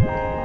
you.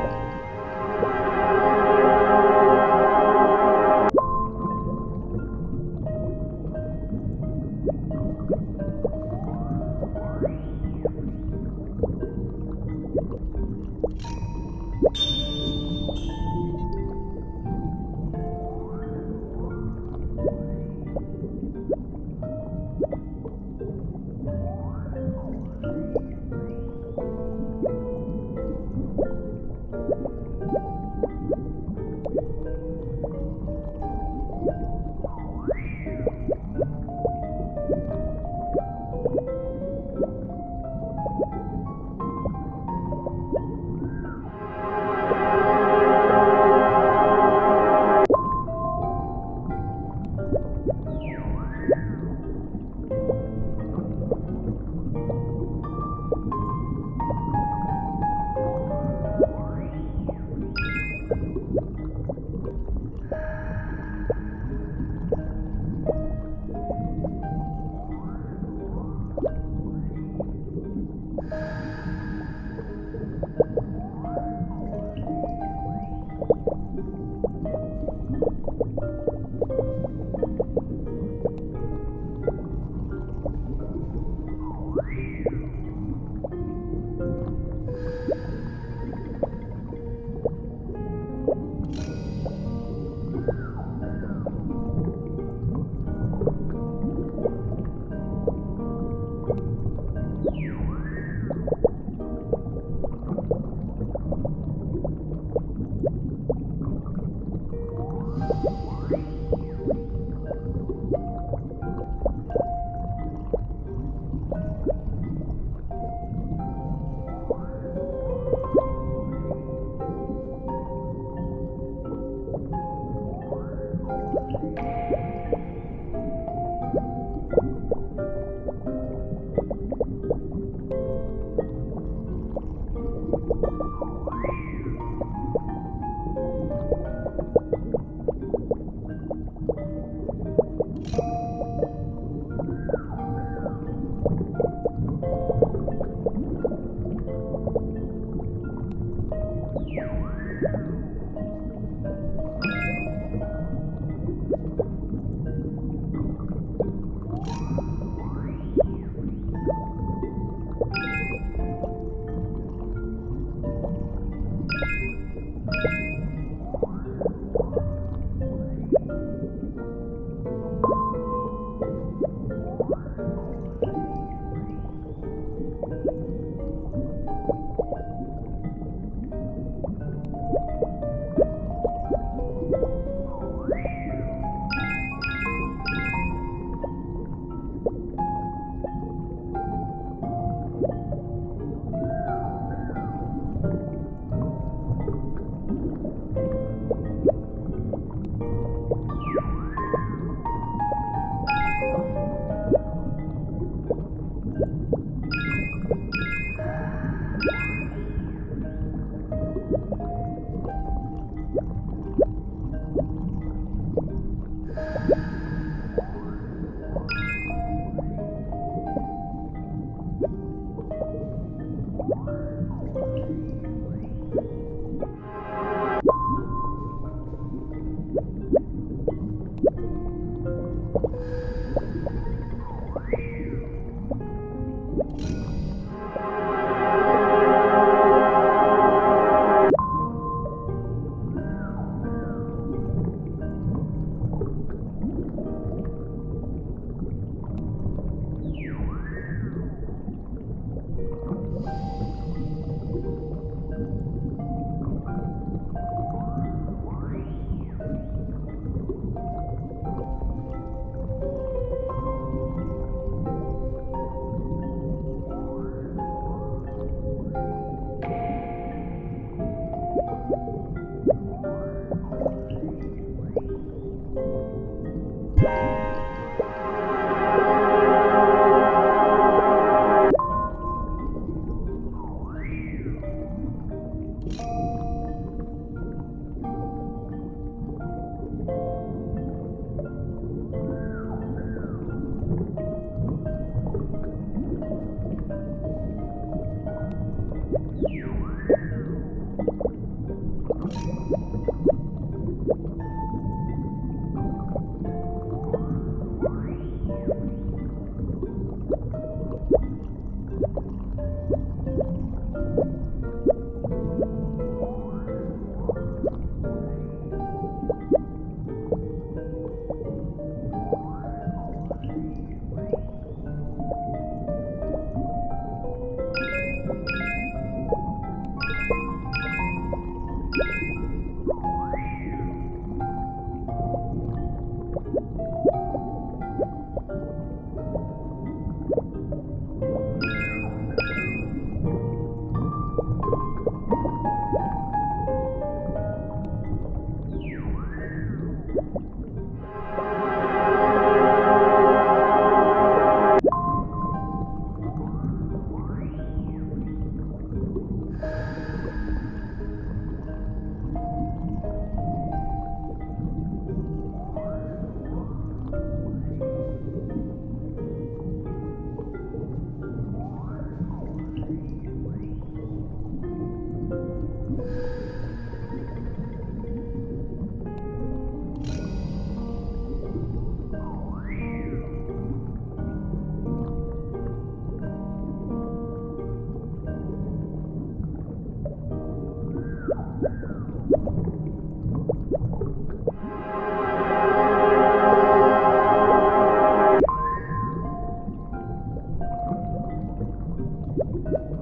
You you